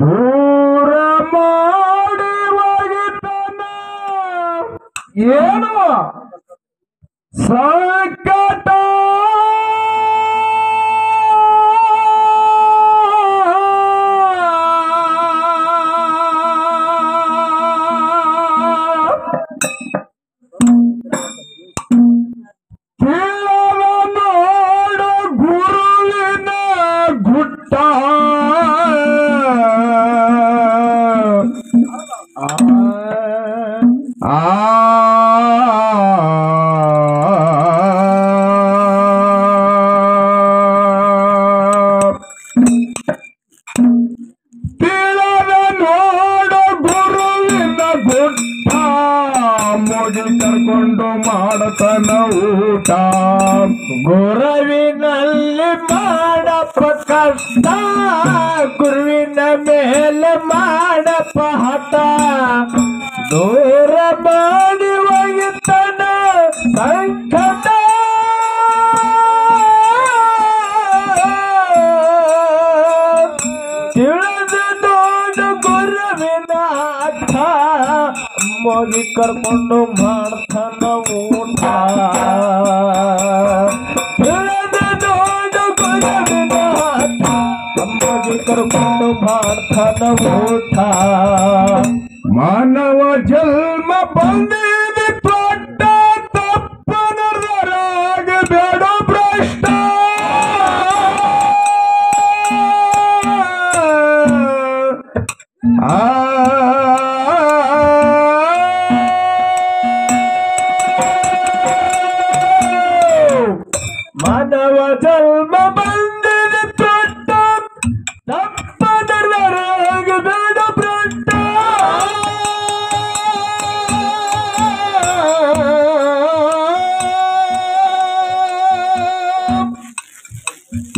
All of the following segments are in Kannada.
ದೂರ ಮಾಡಿ ಒಗಿತನ ಏನು ಮಾಡತನ ಊಟ, ಗುರುವಿನಲ್ಲಿ ಮಾಡಪ್ಪ ಕಷ್ಟ ಗುರುವಿನ ಮೇಲೆ ಮಾಡಪ್ಪ ಹಠ ದೂರ ಮಾಡಿ ಒಯ್ಯುತ್ತಾನ ಸಂಕಟ. ತಿಳಿದು ನೋಡು ಗುರುವಿನ ಅರ್ಥ. ಮಗಿ ಕರ್ಕೊಂಡು ಮಾಡ್ತಾನ ಊಟ. ಮಾಡ್ತಾನ ಊಟ ಮಾನವ ಜನ್ಮ ಬಂದಿದೆ ದೊಡ್ಡ ತಪ್ಪನರಾಗ ಬೇಡ ಭ್ರಷ್ಟ. ಆ. ಮಾನವ ಜನ್ಮ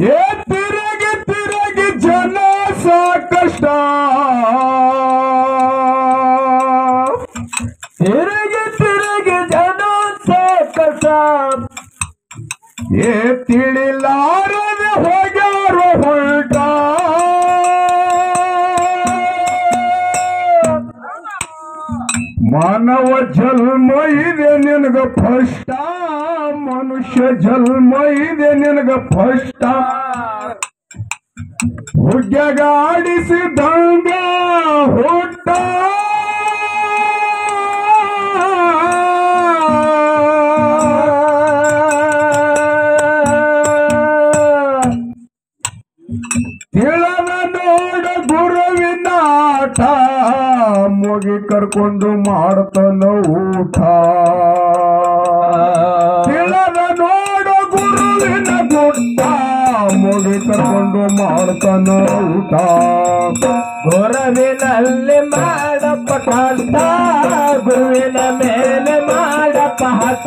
ಏ ತಿರುಗಿ ತಿರುಗಿ ಜನ ಸಾಕಷ್ಟ. ತಿರುಗಿ ತಿರುಗಿ ಜನ ಸಾಕಷ್ಟ. ಏ ತಿಳಿಲಾರದೆ ಹೋಗ್ಯಾರು ಹೊರಟ ಮಾನವ ಜನ್ಮ ಇದೆ ನಿನಗ ಫಷ್ಟ ಮನುಷ್ಯ ಜನ್ಮ ಇದೆ ನಿನಗ ಹುಟ್ಟ. ನೋಡ ಗುರುವಿನ ಆಟ ಮುಗಿ ಕರ್ಕೊಂಡು ಮಾಡ್ತಾನ ಊಟ. ಮುಗಿ ಕರ್ಕೊಂಡು ಮಾಡ್ತಾನ ಊಟ ಗುರುವಿನಲ್ಲಿ ಮಾಡಪ್ಪ ಕಷ್ಟ ಗುರುವಿನ ಮೇಲೆ ಮಾಡಪ್ಪ ಹಠ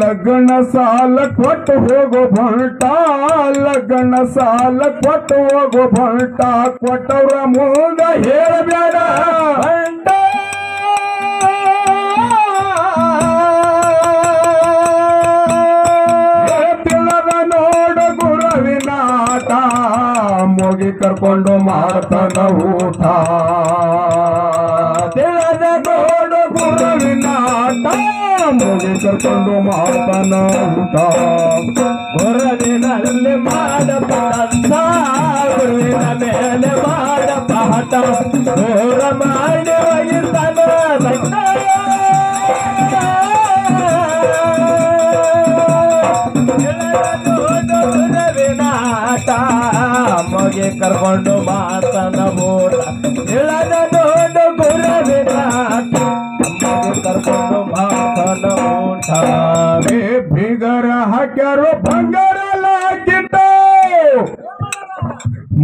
ಲಗ್ನ ಸಾಲ ಕೊಟ್ಟು ಹೋಗೋ ಬಂಟ ಲಗ್ನ ಸಾಲ ಕೊಟ್ಟು ಹೋಗೋ ಬಂಟ ಕೊಟ್ಟವ್ರ ಮುಂದ ಹೇಳಬೇಡ. ಏ ತಿಳದ ನೋಡ ಗುರುವಿನ ಮುಗಿ ಕರ್ಕೊಂಡು ಮಾಡ್ತಾನ ಊಟ. ಮುಗಿ ಕರ್ಕೊಂಡು ಮಾಡ್ತಾನ ಊಟ ಗುರುವಿನಲ್ಲಿ ಮಾಡಬಾರ್ದ ಗುರುವಿನ ಮೇಲೆ ಮಾಡಬಾಟ ದೂರ ಮಾಡಿ ಒಯ್ತಾನ ರಕ್ತ. ತಿಳಿದ ನೋಡು ಗುರುವಿನ ಆಟ ಮಗೆ ಕರ್ಕೊಂಡು ಮಾಡ್ತಾನ ಊಟ ತಿಳಿದ ನೋಡು ಏ ಬಿಗರ ಹಾಕ್ಯಾರು ಬಂಗಾರ ಹಾಕಿಟ್ಟ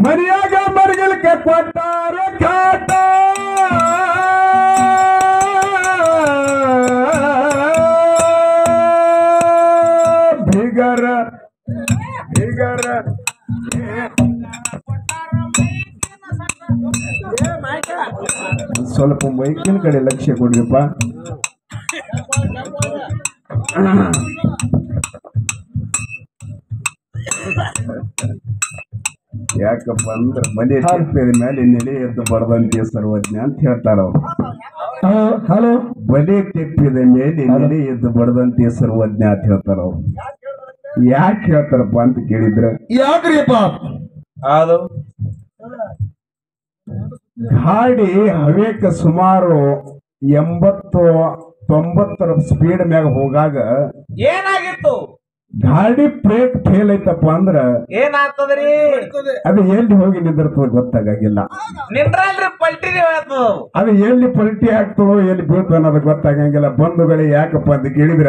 ಮರಿಯಾಗ ಮರಿಗಲಿಕ್ಕೆ ಕೊಟ್ಟಾರ ಕಾಟ ಬಿಗರ ಬಿಗರ. ಸ್ವಲ್ಪ ಮೈಕಿನ ಕಡೆ ಲಕ್ಷ್ಯ ಕೊಡ್ರಿಪ್ಪ. ಯಾಕಪ್ಪ ಅಂದ್ರೆ ಮನೆ ತಿಪ್ಪಿದ ಮೇಲೆ ನೆಲೆ ಎದ್ದು ಬರದಂತೆ ಸರ್ವಜ್ಞ ಅಂತ ಹೇಳ್ತಾರ ಅವ್ರು. ಹಲೋ. ಬಲೆ ತೆಪ್ಪಿದ ಮೇಲೆ ನೆಲೆ ಎದ್ದು ಬಡದಂತೆ ಸರ್ವಜ್ಞ ಅಂತ ಹೇಳ್ತಾರ ಅವ್ರು. ಯಾಕೆ ಹೇಳ್ತಾರಪ್ಪ ಅಂತ ಕೇಳಿದ್ರ? ಯಾಕ್ರಿಪ್ಪ? ಅದು ಗಾಡಿ ಹವೇಕ ಸುಮಾರು ಎಂಬತ್ತು ತೊಂಬತ್ತರ ಸ್ಪೀಡ್ ಮ್ಯಾಗ ಹೋಗಾಗ ಏನಾಗಿತ್ತು? ಗಾಡಿ ಬ್ರೇಕ್ ಫೇಲ್ ಐತಪ್ಪ ಅಂದ್ರ ಏನಾಗ್ತದ್ರಿ? ಅದು ಎಲ್ಲಿ ಹೋಗಿ ನಿಂದಿರ್ತದ ಗೊತ್ತಾಗಂಗಿಲ್ಲ. ನಿಂದ್ರಲ್ರಿ ಪಲ್ಟಿ ಅದು ಎಲ್ಲಿ ಪಲ್ಟಿ ಆಗ್ತದೋ ಎಲ್ಲಿ ಬೀಳ್ತದ ಅನ್ನೋದು ಗೊತ್ತಾಗಂಗಿಲ್ಲ. ಬಂಧುಗಳೇ ಯಾಕಪ್ಪ ಅಂತ ಕೇಳಿದ್ರ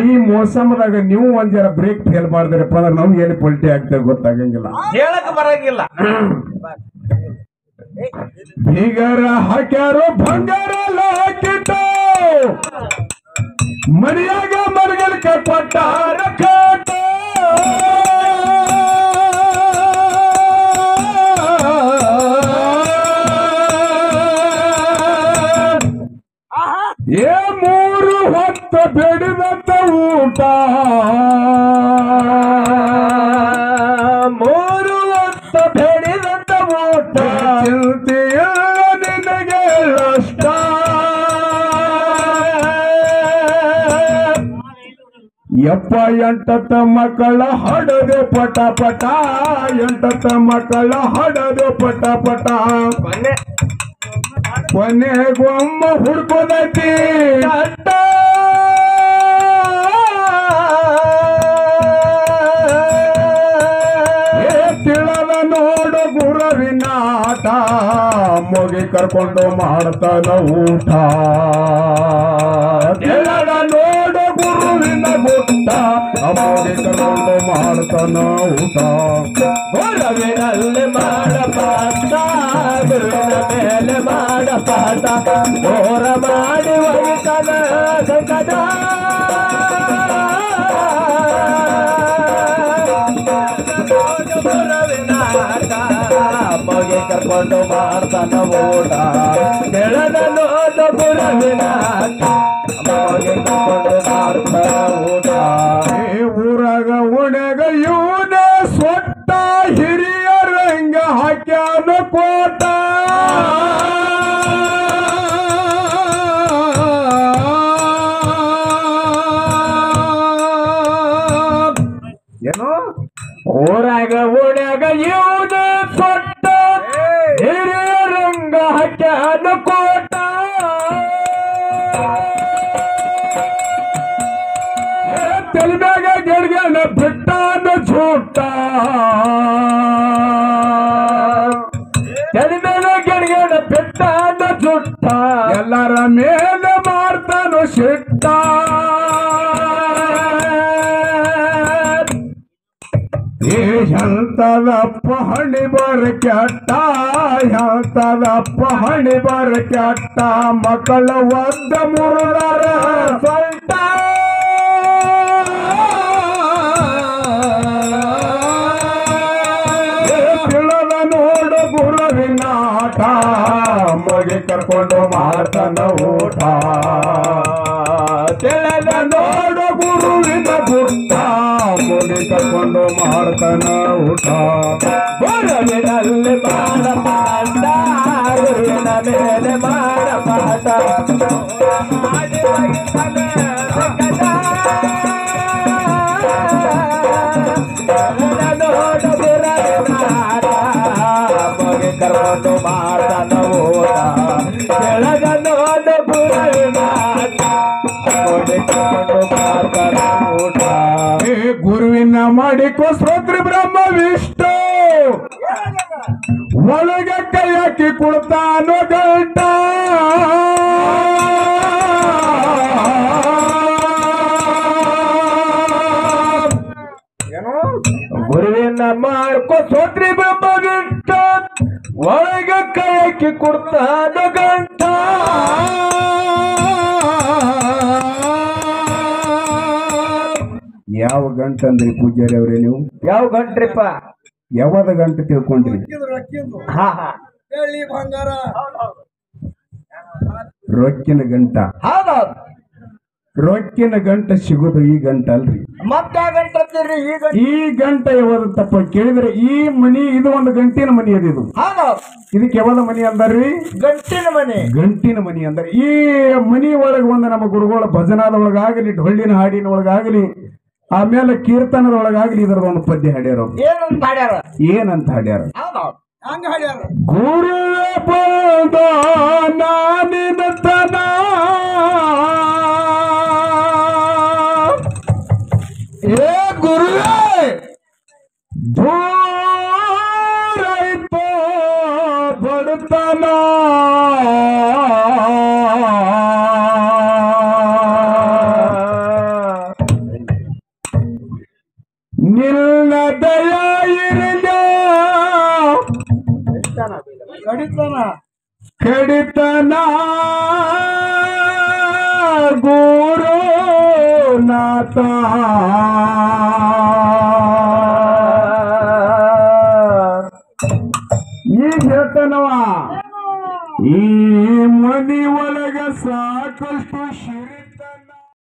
ಈ ಮೋಸಮದಾಗ ನೀವು ಒಂದ್ ಜರ ಬ್ರೇಕ್ ಫೇಲ್ ಮಾಡಿದ್ರಪ್ಪ ಅಂದ್ರೆ ನಮ್ಗೆ ಎಲ್ಲಿ ಪಲ್ಟಿ ಆಗ್ತದೆ ಗೊತ್ತಾಗಂಗಿಲ್ಲ. ಹೇಳಕ್ ಬರಂಗಿಲ್ಲ. ಬೀಗರ ಹಾಕ್ಯಾರೋ ಬಂಗಾರ ಹಾಕಿಟ್ಟ ಮರಿಯಾಗ ಮರಗಲ್ಕ ಕೊಟ್ಟಾರ ಕಾಟ ಏ ಮೂರು ಹೊತ್ತು ಬೆಡಿದಂತ ಊಟ ಎಂಟತ್ತ ಮಕ್ಕಳ ಹಡದು ಪಟ ಪಟ ಎಂಟತ್ತ ಮಕ್ಕಳ ಹಡದು ಪಟ ಪಟ. ಕೊನೆ ಕೊನೆಗೊಮ್ಮ ಹುಡ್ಕೋದೈತಿ. ಏ ತಿಳದ ನೋಡು ಗುರುವಿನ ಆಟ ಮುಗಿ ಕರ್ಕೊಂಡು ಮಾಡ್ತಾನ ಊಟ. ತಿಳದ ಮುಗಿ ಕರ್ಕೊಂಡು ಮಾಡ್ತಾನ ಊಟ ಗುರುವಿನಲ್ಲಿ ಮಾಡಪಾಠ ಗುರುವಿನ ಮೇಲೆ ಮಾಡಪಾಠ ಘೋರ ಮಾಡಿ ಒಯ್ತನ ಸಂಕಟ ಗುರುವಿನ ಆಟ ಮಗೆ ಕರ್ಕೊಂಡು ಮಾಡ್ತಾನ ಓಟ ಕೆಳದ ನೋಟ ಗುರುವಿನ ಆಟ ಮಗೆ ಕರ್ಕೊಂಡು ಮಾಡ್ತಾನ ಊಟ ಎಲ್ಲರ ಮೇಲೆ ಮಾಡ್ತಾನು ಶಿಟ್ಟ ಏ ಎಂತದಪ್ಪ ಹಣಿ ಬರ ಕೆಟ್ಟ ಎಂತದಪ್ಪ ಹಣಿ ಬರ ಕೆಟ್ಟ. ಮಕ್ಕಳ ಒದ್ದ ಮುರುಳರ ಸೊಲ್ಟ ಕರ್ಕೊಂಡು ಮಾಡ್ತಾನ ಊಟ. ತಿಳಿದ ನೋಡು ಗುರುವಿನ ಗುಟ್ಟ ಮುನಿ ಕರ್ಕೊಂಡು ಮಾಡ್ತಾನ ಊಟ. ಗುರುವಿನಲ್ಲಿ ಬಾಳ ಪಾಠ ಗುರುವಿನ ಮೇಲೆ ಬಾಳ ಪಾಠ ಗುರುವಿನ ಮಾಡಿಕೋ ಸ್ತೋತ್ರ ಬ್ರಹ್ಮ ವಿಷ್ಣು. ಒಳಗ ಕೈ ಹಾಕಿ ಕೊಡ್ತಾನೋ ಗಂಟ ಗುರುವಿನ ಮಾಡ್ಕೋ ಸೋತ್ರಿ ಬ್ರಹ್ಮ ವಿಷ್ಣು. ಒಳಗ ಕೈ ಹಾಕಿ ಕೊಡ್ತಾನ ಗಂಟ ಯಾವ ಗಂಟ ಅಂದ್ರಿ ಪೂಜಾರಿ ಅವ್ರೆ ನೀವು? ಯಾವ ಗಂಟ್ರಿಪ್ಪ? ಯಾವಾಗ ಗಂಟ ತಿಳ್ಕೊಂಡ್ರಿ? ಹಾ ಹಾ. ಬೆಳ್ಳಿ ಬಂಗಾರ. ರೊಕ್ಕಿನ ಗಂಟ. ಹೌದೌದು. ರೊಕ್ಕಿನ ಗಂಟ ಸಿಗೋದು ಈ ಗಂಟ ಅಲ್ರಿ. ಮತ್ತೆ ಗಂಟ ಅಂತೀರಿ? ಈ ಗಂಟ. ಈ ಗಂಟ ಯಾವಾಗ ತಪ್ಪ ಕೇಳಿದ್ರೆ ಈ ಮನಿ ಇದು ಒಂದು ಗಂಟಿನ ಮನಿ ಅದ ಇದು. ಹೌದೌದು. ಇದಕ್ಕೆ ಯಾವ ಮನಿ ಅಂದಾರ್ರಿ ಗಂಟಿನ ಮನೆ ಗಂಟಿನ ಮನಿ ಅಂದ್ರೆ ಈ ಮನಿ ಒಳಗೆ ಒಂದು ನಮ್ಮ ಗುರುಗಳ ಭಜನಾದ ಒಳಗಾಗಲಿ ಡೊಳ್ಳಿನ ಹಾಡಿನ ಒಳಗಾಗಲಿ ಆಮೇಲೆ ಕೀರ್ತನದೊಳಗಾಗ್ಲಿ ಒಂದು ಪದ್ಯ ಹಾಡ್ಯಾರ. ಏನಂತ ಹಾಡ್ಯಾರ? ಏನಂತ ಹಾಡ್ಯಾರ? ನಾನಿನ ಗುರುವೇ ಬಂದ ನಾನಿನ ಕಡಿತನ ಕಡಿತನ ಗುರು ನಾಥ. ಈಗ ಹೇಳ್ತಾನವ ಈ ಮನಿ ಒಳಗ ಸಾಕಷ್ಟು ಶಿರಿ